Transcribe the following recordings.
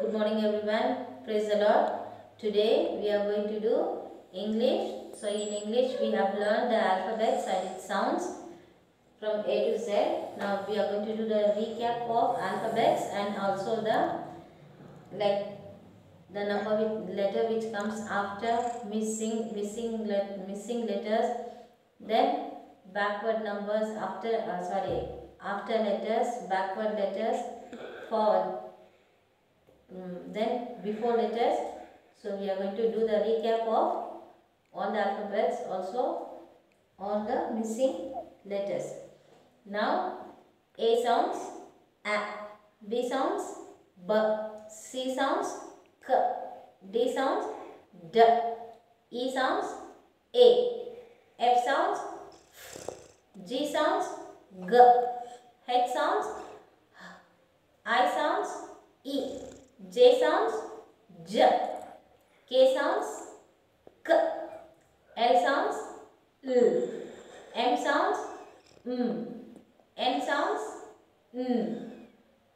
Good morning everyone. Praise the Lord. Today we are going to do English. So in English we have learned the alphabets and its sounds from A to Z. Now we are going to do the recap of alphabets and also the like the number with letter which comes after missing missing missing letters then backward numbers after uh, sorry after letters backward letters forward Mm, then before letters so we are going to do the recap of all the alphabets also all the missing letters. Now a sounds a. B sounds b. C sounds k. D sounds d. E sounds a. F sounds g sounds g. H sounds i sounds J sounds J, K sounds K, L sounds L, M sounds M, N sounds N,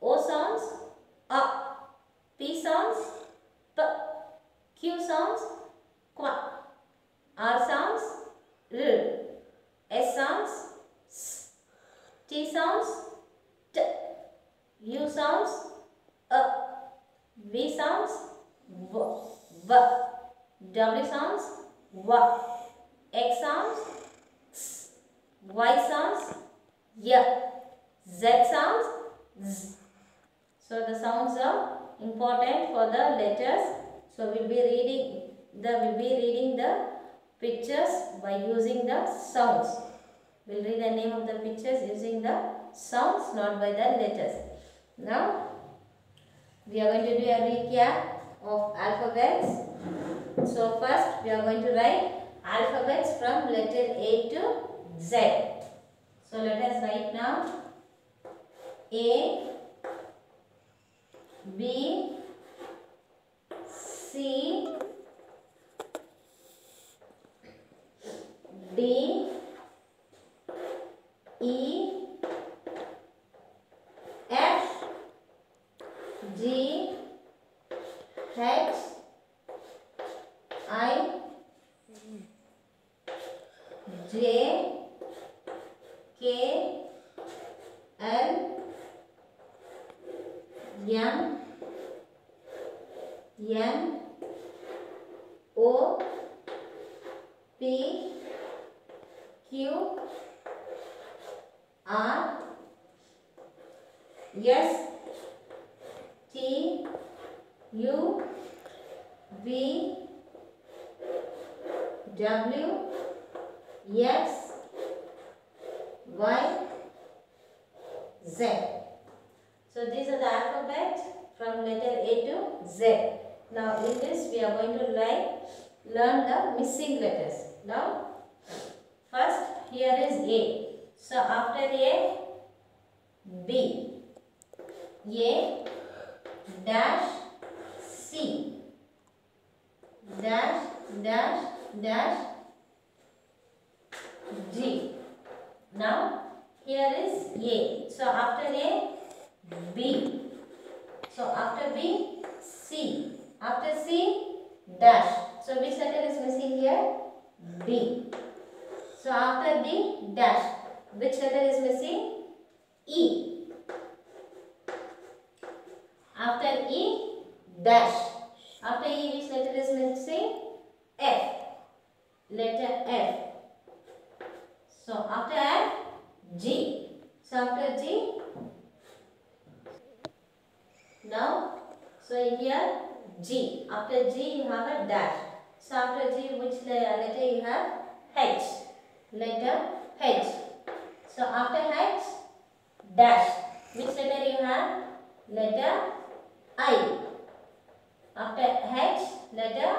O sounds A, P sounds P, Q sounds Qu, R sounds R, S sounds S, T sounds T, U sounds A. V sounds V, V. W sounds W. X sounds X. Y sounds Y. Z sounds Z. So the sounds are important for the letters. So we'll be reading the we'll be reading the pictures by using the sounds. We'll read the name of the pictures using the sounds not by the letters. Now we are going to do a recap of alphabets. So first we are going to write alphabets from letter A to Z. So let us write now A, B, C, D, E, F, G H I J K L M N O P Q R S T U V W X Y Z. So these are the alphabet from letter A to Z. Now in this we are going to like learn the missing letters. Now first here is A. So after A B A dash C dash dash dash G. Now here is A. So after A B. So after B C. After C dash. So which letter is missing here? B. So after B, dash. Which letter is missing? E. After E dash. After E which letter is missing? F. Letter F. So after F, G. So after G, now, so here G. After G you have a dash. So after G which letter you have? H. Letter H. So after H, dash. Which letter you have? Letter I. After H, letter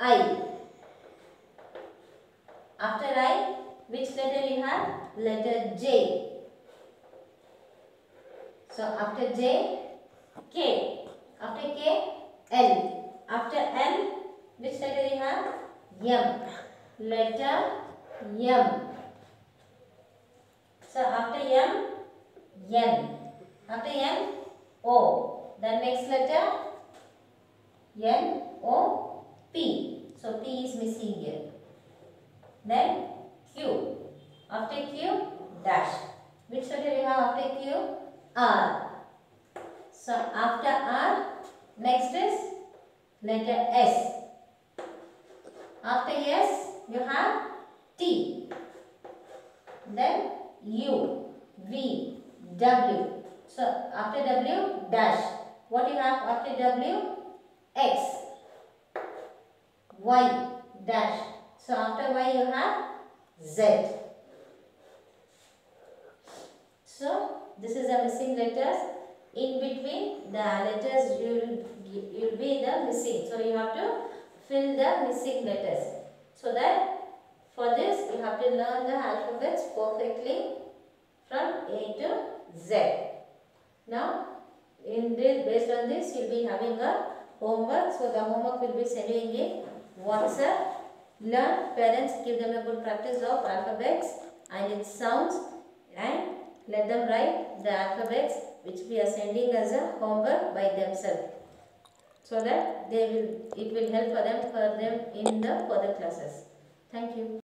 I. After I, which letter you have? Letter J. So after J, K. After K, L. After L, which letter you have? M. Letter M. So after M, N. After N, O. The next letter N O P. So P is missing here. Then Q. After Q, dash. Which letter you have after Q? R. So after R, next is letter S. After S, you have T. Then U, V, W. So after W, dash. What you have after W? X, Y, dash. So after Y you have Z. So this is the missing letters. In between the letters you will be the missing. So you have to fill the missing letters. So that for this you have to learn the alphabets perfectly from A to Z. Now in this based on this you'll be having a homework. So the homework will be sending in WhatsApp. Learn parents give them a good practice of alphabets and its sounds and let them write the alphabets which we are sending as a homework by themselves so that they will it will help for them for them in the further classes. Thank you